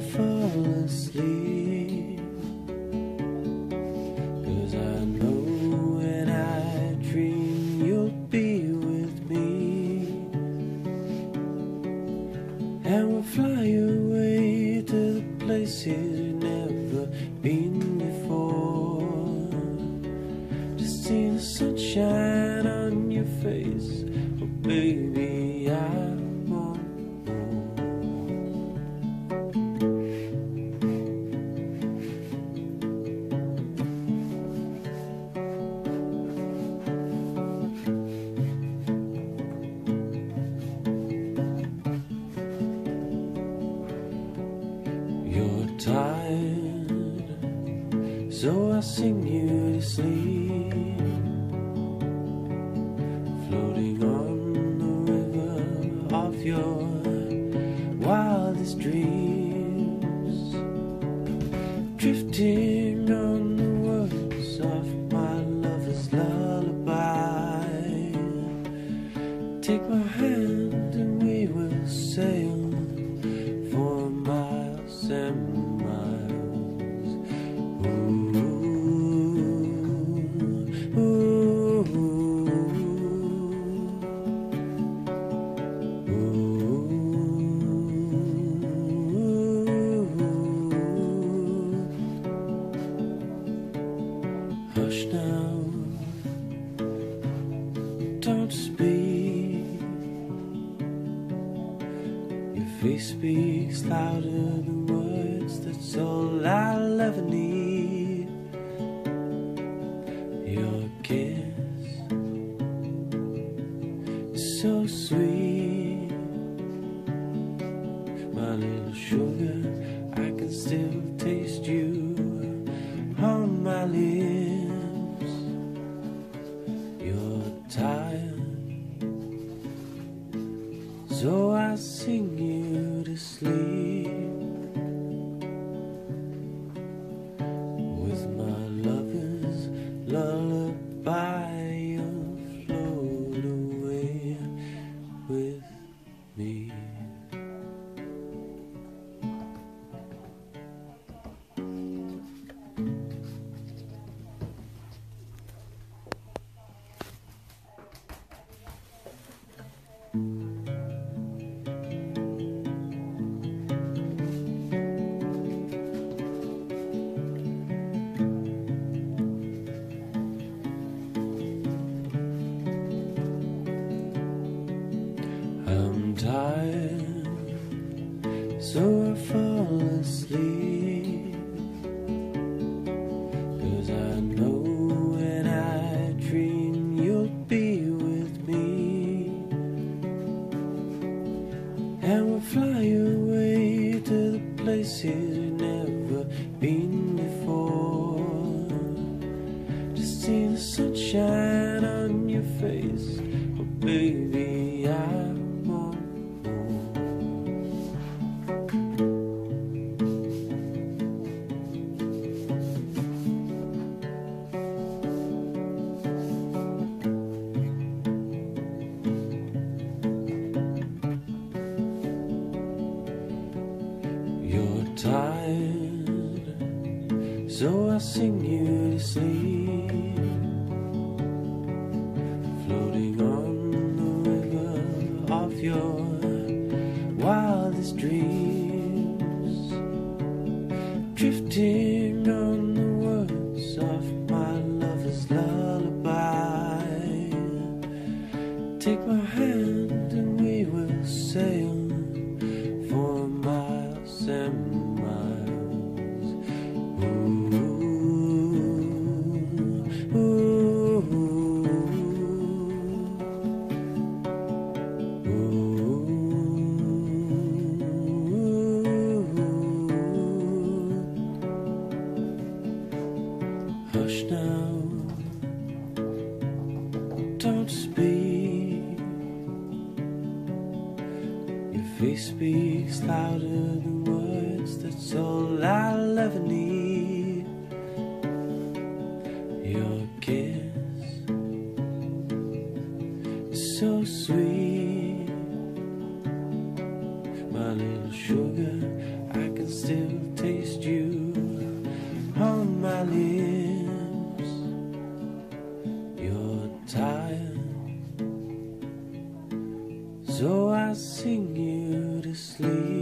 Fall asleep. Cause I know when I dream you'll be with me. And we'll fly away to the places we've never been before. To see the sunshine on your face. Oh, baby, You're tired, so I sing you to sleep. Floating on the river of your miles. Ooh, ooh, ooh. Hush now, don't speak. Face speaks louder than words, that's all I'll ever need. Your kiss is so sweet. My little sugar, I can still taste you on my lips. You're tired. So I sing you I'm tired, so I fall asleep. And we'll fly away to the places we've never been before. To see the sunshine on your face. Oh, baby, You're tired, so I sing you to sleep. Floating on the river of your wildest dreams. Speak. Your face speaks louder than words, that's all I'll ever need. Your kiss is so sweet. So I sing you to sleep